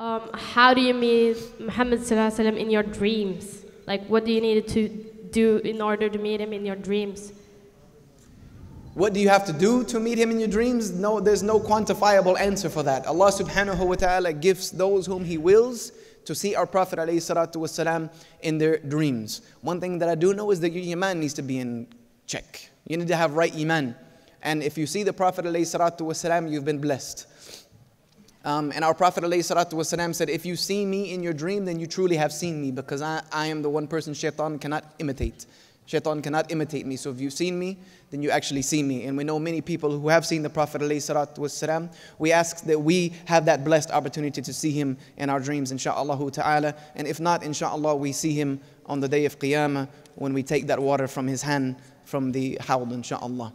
how do you meet Muhammad sallallahu alaihi wasallam in your dreams? Like, what do you need to do in order to meet him in your dreams? What do you have to do to meet him in your dreams? No, there's no quantifiable answer for that. Allah subhanahu wa ta'ala gives those whom He wills to see our Prophet والسلام, in their dreams. One thing that I do know is that your iman needs to be in check. You need to have right iman. And if you see the Prophet والسلام, you've been blessed. Um, and our Prophet ﷺ said, If you see me in your dream, then you truly have seen me because I, I am the one person shaitan cannot imitate. Shaitan cannot imitate me. So if you've seen me, then you actually see me. And we know many people who have seen the Prophet ﷺ. We ask that we have that blessed opportunity to see him in our dreams, insha'Allah ta'ala. And if not, insha'Allah, we see him on the day of Qiyamah when we take that water from his hand from the hawd, insha'Allah.